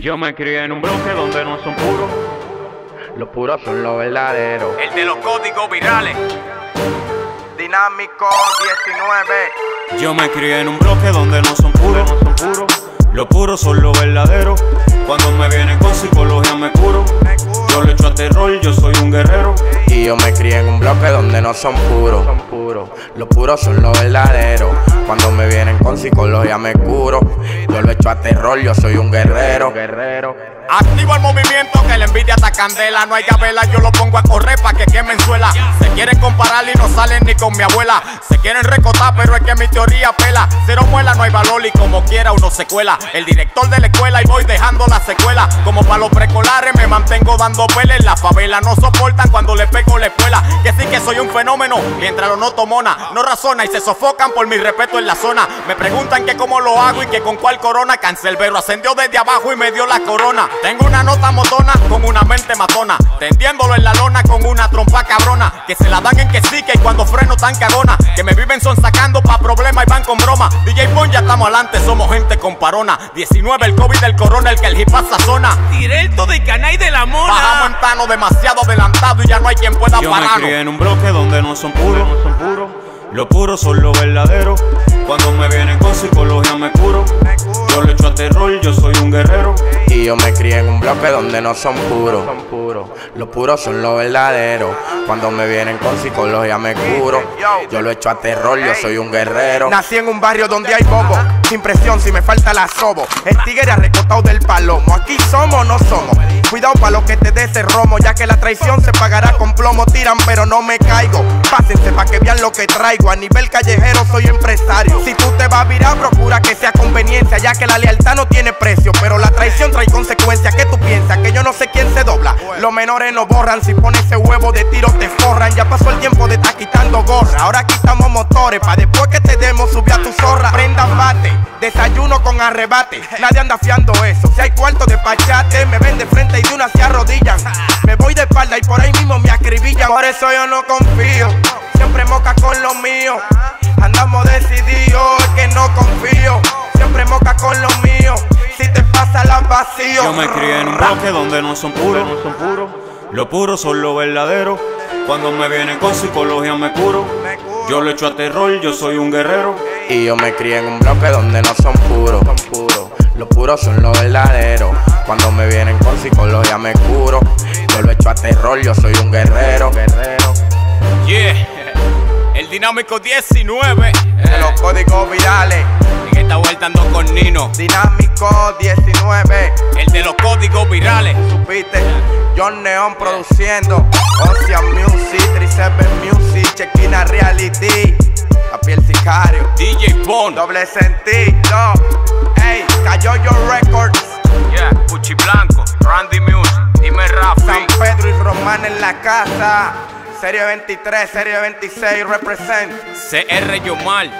Yo me crié en un bloque donde no son puros. Los puros son los verdaderos. El de los códigos virales. Dinámico 19. Yo me crié en un bloque donde no son puros. No son puros. Los puros son los verdaderos. Cuando me vienen con psicología me me crié en un bloque donde no son puros. Los puros son los verdaderos. Cuando me vienen con psicología me curo. Yo lo echo a terror, yo soy un guerrero. Activo el movimiento que la envidia está candela. No hay gabela, yo lo pongo a correr pa' que quemen suela. Se quieren comparar y no salen ni con mi abuela. Se quieren recotar, pero es que mi teoría pela. Cero muela, no hay valor y como quiera uno se cuela. El director de la escuela y voy dejando la secuela. Como para los precolares me mantengo dando peles. La favela no soportan cuando le pego la escuela. Que sí que soy un fenómeno, mientras lo noto mona. No razona y se sofocan por mi respeto en la zona. Me preguntan que cómo lo hago y que con cuál corona. Cancelbero ascendió desde abajo y me dio la corona. Tengo una nota motona con una mente matona. Tendiéndolo en la lona con una trompa cabrona. Que se la dan en que sí, que cuando freno tan cagona. Que me viven son sacando pa' problemas y van con broma. DJ Pon ya estamos adelante, somos gente con parona. 19 el COVID del corona, el que el hip zona. Directo de Canay de la Mona. Bajamos en tano demasiado adelantado y ya no hay quien pueda pararnos. En un bloque donde no son puros. No son puros. Los puros son los verdaderos. Cuando me vienen con psicología me curo. Yo le echo a terror, yo soy un guerrero. Y yo me crié en un bloque donde no son puros. Los puros son los verdaderos. Cuando me vienen con psicología me curo. Yo lo echo a terror, yo soy un guerrero. Nací en un barrio donde hay bobo. Sin presión si me falta la sobo. El tigre arrecotado del palomo. Aquí somos o no somos. Cuidado pa' lo que te dé ese romo. Ya que la traición se pagará con plomo. Tiran pero no me caigo. Pásense pa' que vean lo que traigo. A nivel callejero soy empresario. Que yo no sé quién se dobla. Los menores no borran. Si pones ese huevo de tiro te forran. Ya pasó el tiempo de estar quitando gorra. Ahora quitamos motores. Pa' después que te demos subir a tu zorra. Prenda bate. Desayuno con arrebate. Nadie anda fiando eso. Si hay cuarto de pachate, me ven de frente y de una se arrodillan. Me voy de espalda y por ahí mismo me acribillan. Por eso yo no confío. Siempre moca Vacío. Yo me crié en un bloque donde no son puros. No son puros. Los puros son los verdaderos. Cuando me vienen con psicología me curo. Yo le echo a terror, yo soy un guerrero. Y yo me crié en un bloque donde no son puros. Los puros son los verdaderos. Cuando me vienen con psicología me curo. Yo lo echo a terror, yo soy un guerrero. Guerrero. Yeah. El dinámico 19. De los códigos virales. Esta vuelta ando con Nino. Dinámico 19. El de los códigos virales. Supiste. John Neon produciendo. Ocean Music, 37 Music, Chequina Reality. La piel sicario. DJ Pon. Doble sentido. Ey, cayó yo Records. Yeah. Puchi Blanco. Randy Music. Dime Rafi. San Pedro y Román en la casa. Serie 23, Serie 26, represent. CR Yomal.